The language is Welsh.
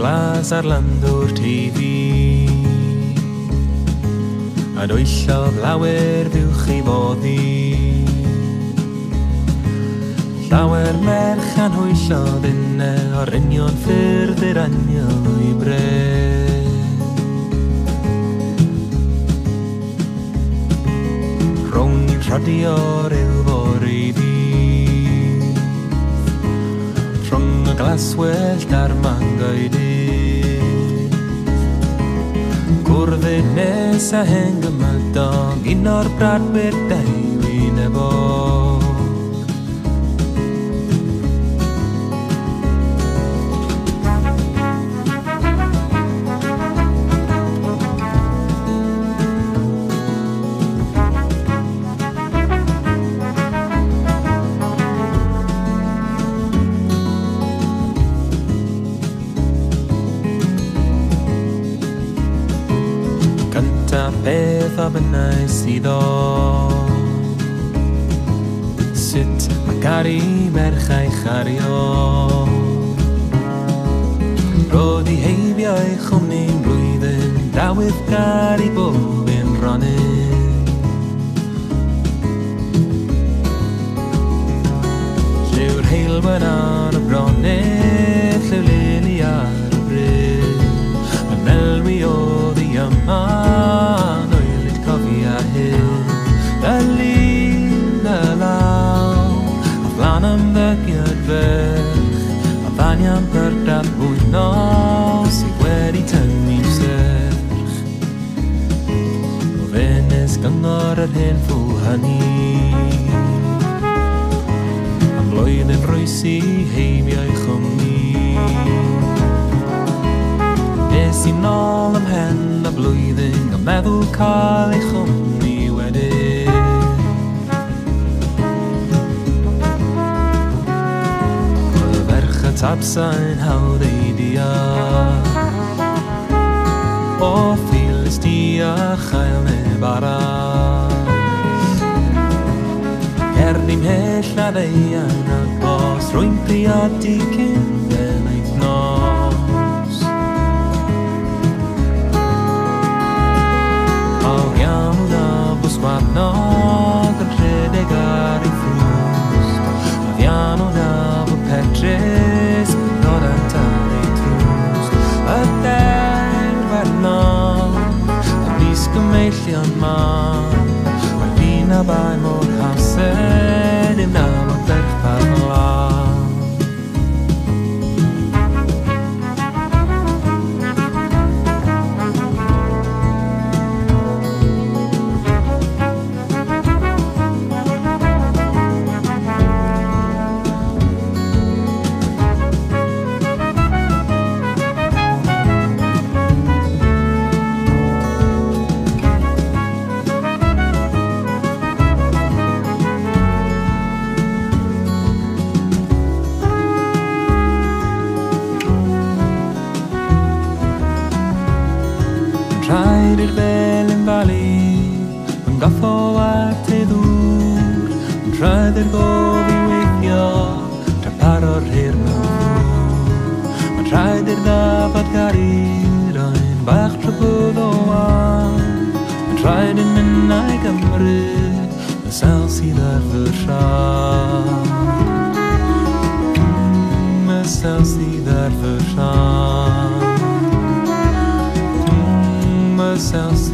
glas ar landw'r TV A dwyllof lawer fywch i fod i Llawer merch a'n hwyllo ddyne o'r union ffyrdd i'r anion o'i bres Rhwng rhodio'r swellt ar di Gwrdd nes a heng ymaldong un o'r bradwyr wyneb o'r beth a sydd o Sut mae gari merchau chario Roedd i heibio heibiau chwmni'n blwyddyn Dawydd gari bob yn ronydd Lliw'r heilwyn ar y bronydd syniad fech A fanian byrdan nos sydd wedi tynnu'n serch O fenes gyngor yr hen ffwl hynny Am blwyddyn rwysi heimiau chwmni Nes i nôl ymhen y blwyddyn A meddwl cael ei chwmni top sign how they diach O ffils diach ail neb arall Cer ni'n mhell ar ei anag bos Rwy'n priodi cyn million miles, we've been a by more house. Tair i'r fel yn bali Yn goffo ar te ddŵr Yn rhaid i'r gof i weithio Tra paro'r hir mewn Yn rhaid i'r ddafod gari Roi'n bach trwbwdd o wan Yn rhaid i'n mynnau Gymru Yn sel sydd ar fy rhan Yn sel sydd ar fy rhan myself